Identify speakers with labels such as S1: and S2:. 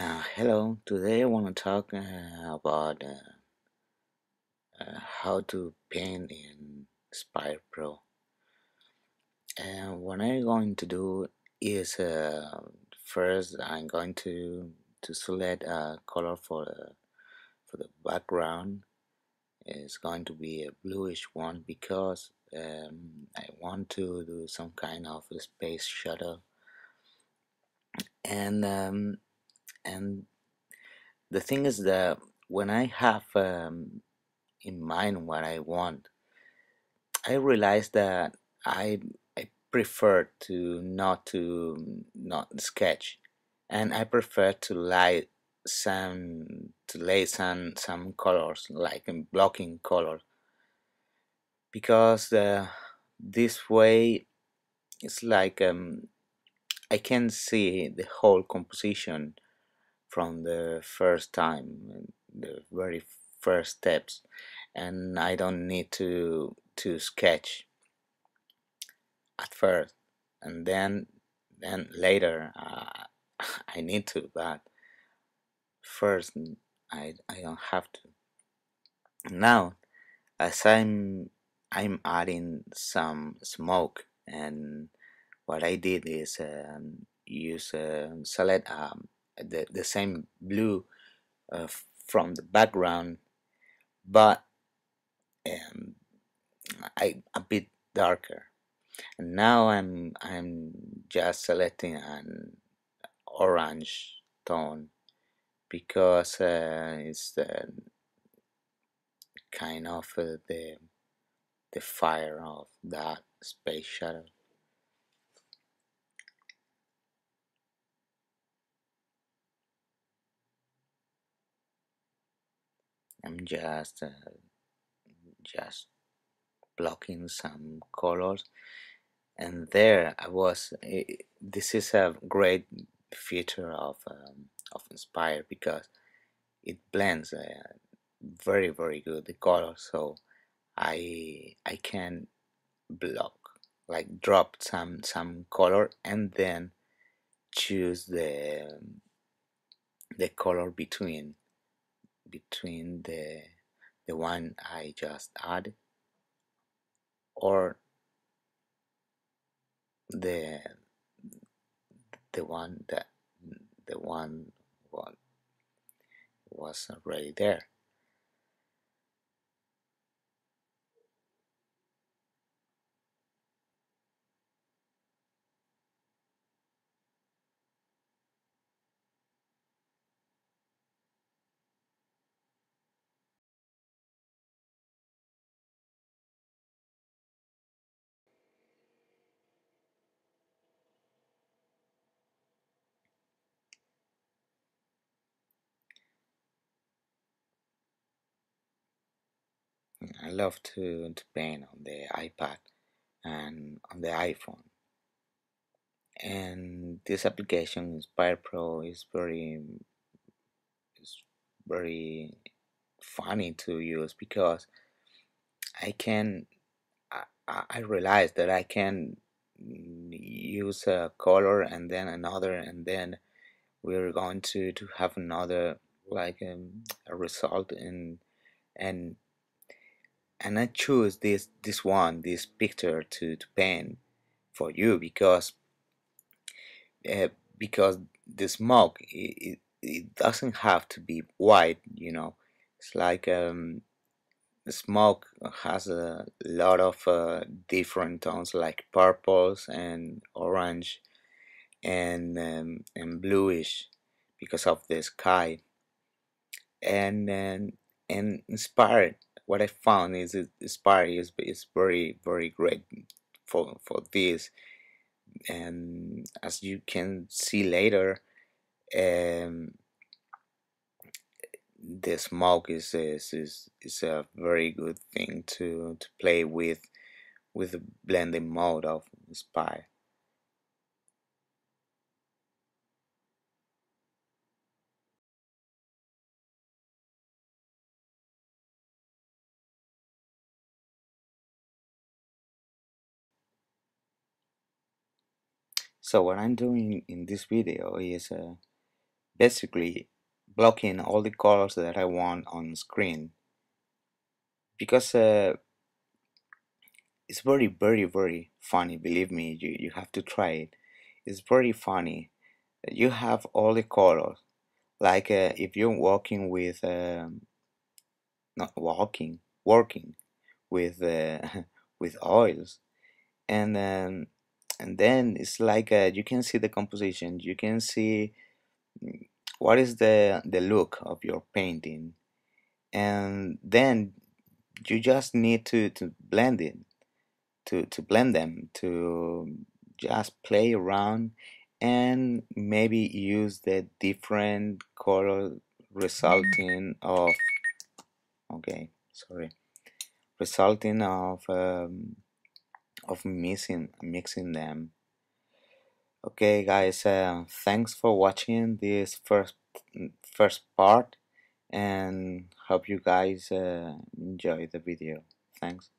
S1: Uh, hello, today I want to talk uh, about uh, uh, how to paint in Inspire Pro. And what I'm going to do is uh, first I'm going to to select a color for the for the background. It's going to be a bluish one because um, I want to do some kind of space shuttle and um, and the thing is that when I have um, in mind what I want, I realize that I I prefer to not to not sketch, and I prefer to lay some to lay some some colors like in blocking colors. Because uh, this way it's like um, I can see the whole composition from the first time, the very first steps, and I don't need to to sketch at first, and then then later uh, I need to, but first I I don't have to. Now, as I'm I'm adding some smoke, and what I did is um, use uh, select um, the the same blue uh, from the background, but um, I a bit darker. And now I'm I'm just selecting an orange tone because uh, it's the kind of uh, the the fire of that space shuttle. I'm just uh, just blocking some colors. And there I was eh, this is a great feature of um, of Inspire because it blends uh, very very good the color. So I I can block like drop some some color and then choose the the color between between the the one I just added or the the one that the one was already there I love to, to paint on the iPad and on the iPhone. And this application Inspire Pro is very is very funny to use because I can I, I realize that I can use a color and then another and then we're going to to have another like um, a result in and and I choose this this one this picture to to paint for you because uh, because the smoke it, it doesn't have to be white you know. It's like um, the smoke has a lot of uh, different tones like purples and orange and um, and bluish because of the sky. And and, and Inspire what I found is Inspire is, is very very great for for this and as you can see later um, the smoke is, is is is a very good thing to to play with with the blending mode of Inspire. So what I'm doing in this video is uh, basically blocking all the colors that I want on screen. Because uh, it's very very very funny believe me you, you have to try it. It's very funny you have all the colors. Like uh, if you're walking with um, not walking working with uh, with oils. And um, and then it's like uh, you can see the composition you can see mm, what is the the look of your painting. And then you just need to to blend it to to blend them to just play around and maybe use the different color resulting of okay sorry resulting of um, of mixing mixing them. Okay guys uh, thanks for watching this first first part and hope you guys uh, enjoy the video. Thanks